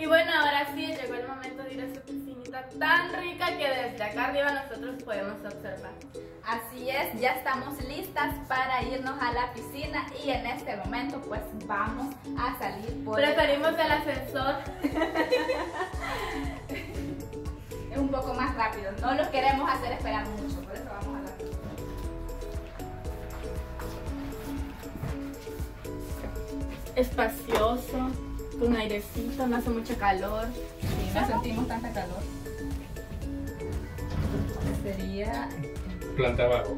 Y bueno, ahora sí llegó el momento de ir a su piscinita tan rica que desde acá arriba nosotros podemos observar. Así es, ya estamos listas para irnos a la piscina y en este momento pues vamos a salir por... Preferimos el ascensor. es un poco más rápido, no los queremos hacer esperar mucho, por eso vamos a la piscina. Espacioso, con airecito, no hace mucho calor. Sí, no sentimos tanta calor. Sería... Planta abajo.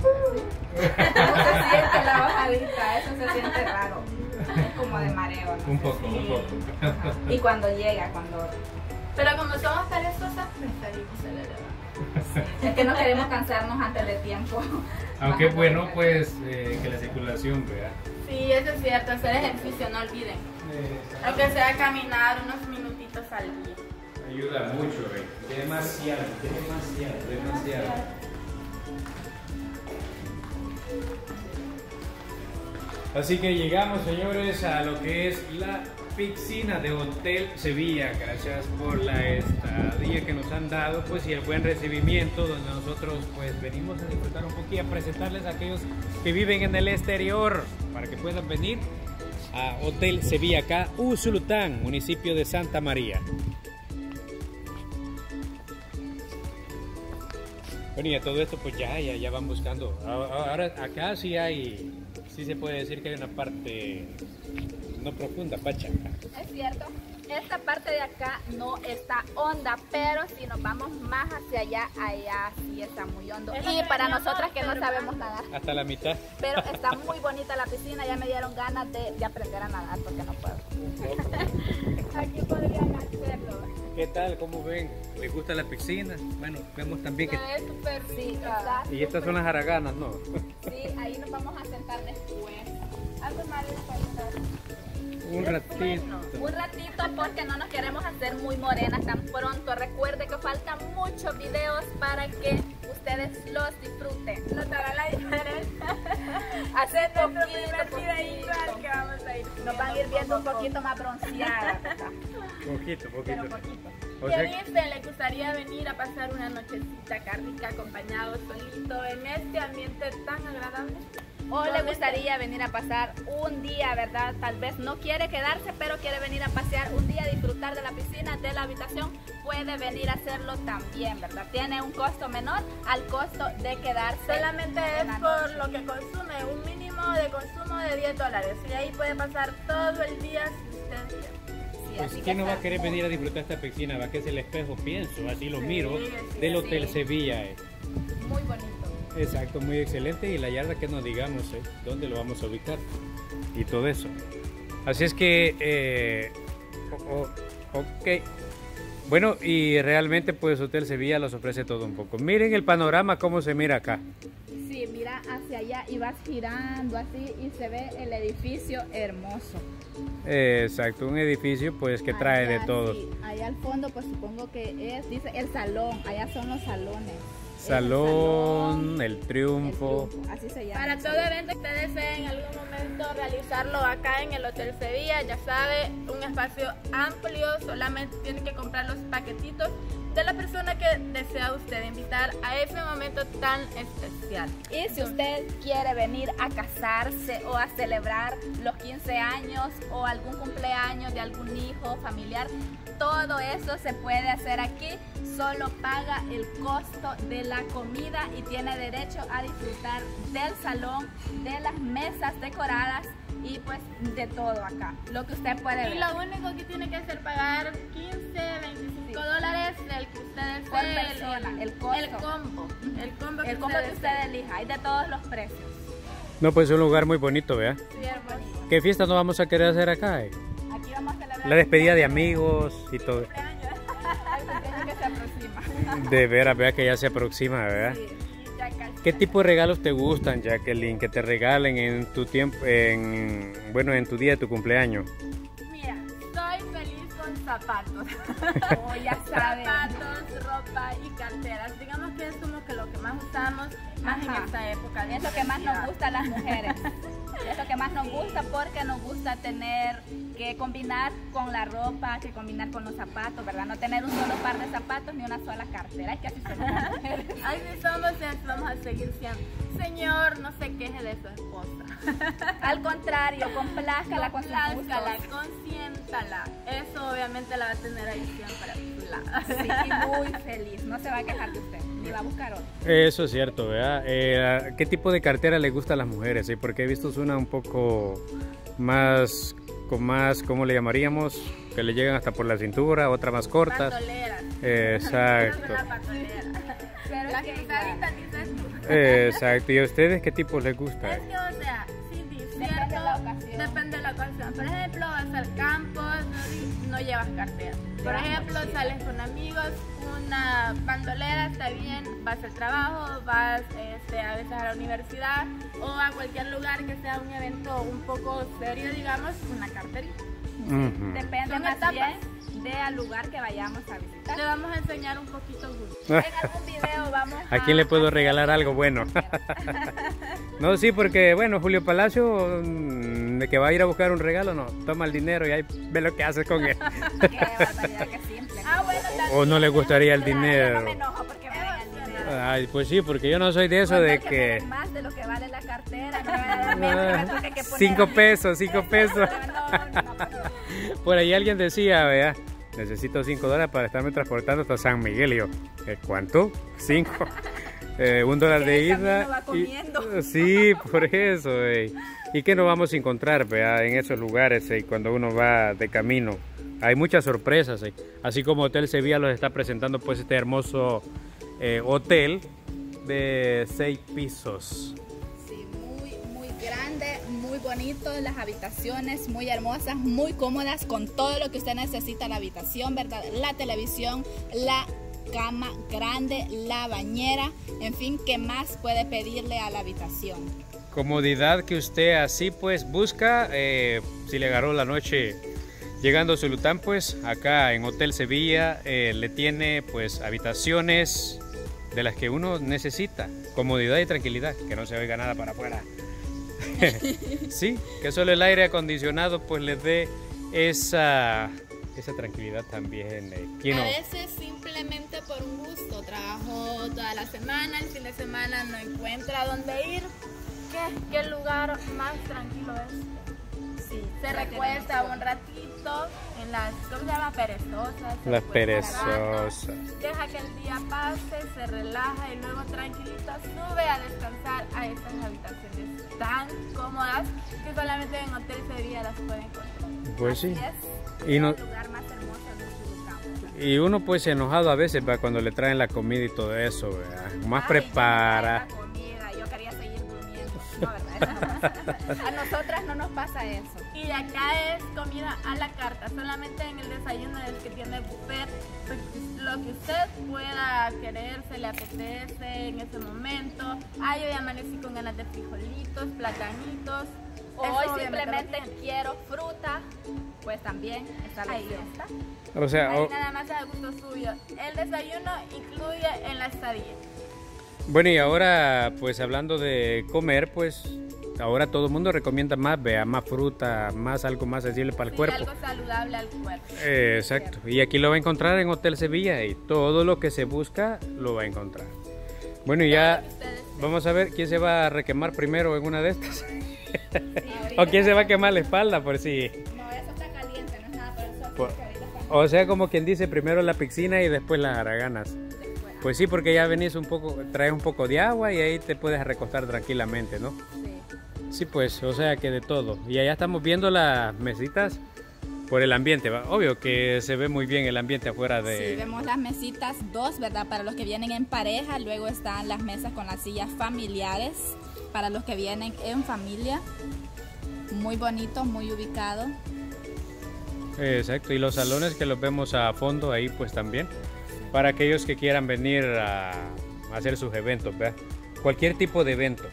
¿Cómo se siente la bajadita? Eso se siente raro. Es como de mareo, ¿no? Un poco, un poco. Y cuando llega, cuando... Pero como somos perezosas, preferimos el elevado. Es que no queremos cansarnos antes de tiempo. Aunque bueno, pues, eh, que la circulación, vea. Sí, eso es cierto, hacer ejercicio, no olviden. Aunque sea caminar unos minutitos al día. Ayuda mucho, ve. Demasiado, demasiado, demasiado. Así que llegamos, señores, a lo que es la piscina de Hotel Sevilla. Gracias por la estadía que nos han dado, pues, y el buen recibimiento, donde nosotros, pues, venimos a disfrutar un poquito, a presentarles a aquellos que viven en el exterior, para que puedan venir a Hotel Sevilla, acá, Usulután, municipio de Santa María. Bueno, y a todo esto, pues ya, ya, ya van buscando. Ahora, acá sí hay, sí se puede decir que hay una parte no profunda, pacha. Es cierto. Esta parte de acá no está honda, pero si nos vamos más hacia allá, allá sí está muy hondo. Es Y para nosotras que no sabemos nadar. Hasta la mitad. Pero está muy bonita la piscina, ya me dieron ganas de, de aprender a nadar porque no puedo. Aquí podrían hacerlo. ¿Qué tal? ¿Cómo ven? ¿Les gusta la piscina? Bueno, vemos también que... Ve súper Sí, está. Y estas son las haraganas, ¿no? Sí, ahí nos vamos a sentar después. Algo más les. Un ratito. Un ratito porque no nos queremos hacer muy morenas tan pronto. Recuerde que faltan muchos videos para que ustedes los disfruten. Notará la diferencia. Hace Nuestro poquito, primer videíto al poquito. que vamos a ir. Nos van a ir viendo un poquito más bronceadas. Poquito, Pero poquito. poquito. O ¿Qué sea, dice? ¿Le gustaría venir a pasar una nochecita acá rica, acompañado, solito, en este ambiente tan agradable? O le gustaría venir a pasar un día, ¿verdad? Tal vez no quiere quedarse, pero quiere venir a pasear un día, disfrutar de la piscina, de la habitación. Puede venir a hacerlo también, ¿verdad? Tiene un costo menor al costo de quedarse. Solamente en la es por noche. lo que consume, un mínimo de consumo de 10 dólares. Y ahí puede pasar todo el día si usted pues, ¿quién no va a querer venir a disfrutar esta piscina? Va que es el espejo, pienso, así lo Sí, miro, sí, del Hotel sí. Sevilla. eh. Muy bonito. Exacto, muy excelente. Y la yarda que nos digamos, ¿eh? ¿Dónde lo vamos a ubicar? Y todo eso. Así es que, eh, ok. Bueno, y realmente pues Hotel Sevilla los ofrece todo un poco. Miren el panorama, cómo se mira acá. Sí, mira hacia allá y vas girando así y se ve el edificio hermoso. Exacto, un edificio pues que trae de todo. sí, allá al fondo pues supongo que es, dice el salón, allá son los salones. El Salón, el el triunfo. así se llama. Para todo evento que usted desee en algún momento realizarlo acá en el Hotel Sevilla, ya sabe, un espacio amplio, solamente tiene que comprar los paquetitos de la persona que desea usted invitar a ese momento tan especial. Y si usted quiere venir a casarse o a celebrar los 15 años o algún cumpleaños de algún hijo familiar, todo eso se puede hacer aquí. Solo paga el costo de la comida y tiene derecho a disfrutar del salón, de las mesas decoradas y pues de todo acá. Lo que usted puede Y ver. lo único que tiene que hacer pagar 15, 25 Sí. dólares el que usted desee, Por el- persona, el costo. el combo, el combo que El combo que usted elija, hay de todos los precios. No, pues es un lugar muy bonito, ¿vea? Bonito. ¿Qué fiesta nos vamos a querer hacer acá? eh? Aquí vamos a celebrar La despedida de amigos y todo. cumpleaños. El cumpleaños que se aproxima. De veras, vea que ya se aproxima, ¿verdad? Sí. ¿Qué tipo de regalos te gustan, Jacqueline, que te regalen en tu tiempo, en bueno, en tu día de tu cumpleaños? Zapatos. Oh, ya saben. zapatos, ropa y carteras. Digamos que es como que lo que más usamos más en esta época. Es lo que más nos gusta a las mujeres. Es lo que más nos gusta porque nos gusta tener que combinar con la ropa, que combinar con los zapatos, ¿verdad? No tener un solo par de zapatos ni una sola cartera. Es que así somos las mujeres. Así somos y así vamos a seguir siendo. Señor, no se queje de su esposa. Al contrario, complázcala con sus Complázcala, consiéntala. Eso obviamente la va a tener ahí siempre a su lado. Sí, muy feliz. No se va a quejar de usted, ni va a buscar otro. Eso es cierto, ¿verdad? Eh, ¿Qué tipo de cartera le gusta a las mujeres? eh? Porque he visto una un poco más, con más, ¿cómo le llamaríamos? Que le llegan hasta por la cintura, otra más cortas. Pandoleras. Exacto. Pero La que. Exacto. ¿Y a ustedes qué tipo les gusta? Es que, o sea, sí, sí, Depende de la ocasión. Depende de la ocasión. Por ejemplo, vas llevas cartera. Por ejemplo, sales con amigos, una bandolera está bien, vas al trabajo, vas este, a veces a la universidad o a cualquier lugar que sea un evento un poco serio, digamos, una carterita. Ujú. Depende Son más etapas. bien del lugar que vayamos a visitar. Le vamos a enseñar un poquito. En algún video vamos a... ¿A quién le puedo regalar algo bueno? No, sí, porque bueno, Julio Palacio, de que va a ir a buscar un regalo, no, toma el dinero y ahí ve lo que haces con él. Ah, bueno, O no le gustaría el dinero. Ay, pues sí, porque yo no soy de eso de que... más de lo que vale la cartera. Ah, Cinco pesos, cinco pesos. Por ahí alguien decía, vea, necesito cinco dólares para estarme transportando hasta San Miguel. Y yo, ¿qué cuánto? Cinco. Eh, un dólar de ida. va y- sí, por eso. eh. ¿Y qué nos vamos a encontrar vea, en esos lugares eh, cuando uno va de camino? Hay muchas sorpresas. eh. Así como Hotel Sevilla los está presentando pues este hermoso eh, hotel de seis pisos. Sí, muy, muy grande, muy bonito, las habitaciones muy hermosas, muy cómodas, con todo lo que usted necesita en la habitación, ¿verdad? La televisión, la cama grande, la bañera, en fin, ¿qué más puede pedirle a la habitación? Comodidad que usted así pues busca eh, si le agarró la noche llegando a Zulután pues acá en Hotel Sevilla eh, le tiene pues habitaciones de las que uno necesita comodidad y tranquilidad que no se oiga nada para afuera sí que solo el aire acondicionado pues les dé esa esa tranquilidad también eh, ¿quién no? A veces simplemente por un gusto, trabajo toda la semana, el fin de semana no encuentra dónde ir. ¿Qué, qué lugar más tranquilo es? Sí, Se recuesta un ratito en las, ¿cómo se llama? Perezosas. las rato, perezosas Deja que el día pase, se relaja y luego tranquilito sube a descansar a estas habitaciones tan cómodas que solamente en Hotel Sevilla las pueden encontrar. pues sí es, Y no- el lugar más hermoso de Chulucán. Y uno pues enojado a veces ¿verdad? cuando le traen la comida y todo eso, ¿verdad? más Ay, prepara. No, ¿verdad? a nosotras no nos pasa eso. Y acá es comida a la carta, solamente en el desayuno es que tiene buffet, pues, lo que usted pueda querer, se le apetece en ese momento. Ay, hoy amanecí con ganas de frijolitos, platanitos. O hoy simplemente quiero fruta, pues también está la Ahí está. O sea, Ahí o- nada más es a gusto suyo. El desayuno incluye en la estadía. Bueno y ahora pues hablando de comer pues ahora todo el mundo recomienda más, vea, más fruta, más algo más sensible para el Sí, cuerpo. algo saludable al cuerpo. Eh, exacto. Y aquí lo va a encontrar en Hotel Sevilla y todo lo que se busca lo va a encontrar. Bueno y ya vamos a ver quién se va a requemar primero en una de estas. o quién se va a quemar la espalda por si. No, eso está caliente, no es nada por eso. Por- O sea, como quien dice, primero la piscina y después las haraganas. Pues sí, porque ya venís un poco, traes un poco de agua y ahí te puedes recostar tranquilamente, ¿no? Sí. Sí, pues, o sea que de todo. Y allá estamos viendo las mesitas por el ambiente. Obvio que se ve muy bien el ambiente afuera Sí, de... vemos las mesitas dos, ¿verdad? Para los que vienen en pareja, luego están las mesas con las sillas familiares, para los que vienen en familia. Muy bonito, muy ubicado. Exacto, y los salones que los vemos a fondo ahí pues también, para aquellos que quieran venir a hacer sus eventos, ¿verdad? Cualquier tipo de evento,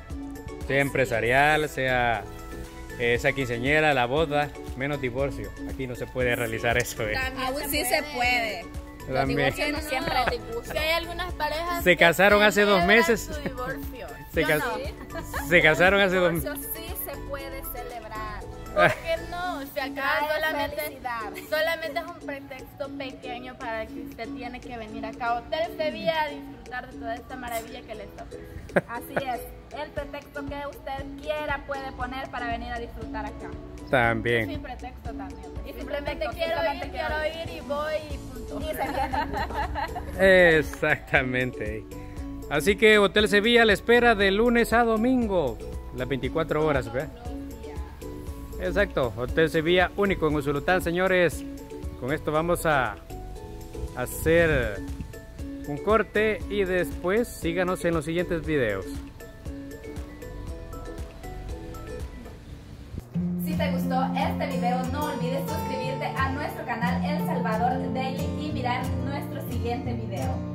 sea empresarial, sea eh, esa quinceañera, la boda, menos divorcio. Aquí no se puede realizar eso, ¿eh? Aún sí se puede. Los También. no siempre. Si hay algunas parejas Se casaron hace dos meses. Se, Yo cas- no. se casaron hace dos Divorcio sí se puede ¿Por acá solamente, solamente es un pretexto pequeño para que usted tiene que venir acá a Hotel Sevilla a disfrutar de toda esta maravilla que le está ofreciendo. Así es, el pretexto que usted quiera puede poner para venir a disfrutar acá. También. Sin pretexto también. Y simplemente pretexto, quiero simplemente ir, quiero quiero ir y voy y punto. Y se. Exactamente. Así que Hotel Sevilla le espera de lunes a domingo, las 24 horas, ¿ve? Exacto, Hotel Sevilla único en Usulután, señores. Con esto vamos a hacer un corte y después síganos en los siguientes videos. Si te gustó este video, no olvides suscribirte a nuestro canal El Salvador Daily y mirar nuestro siguiente video.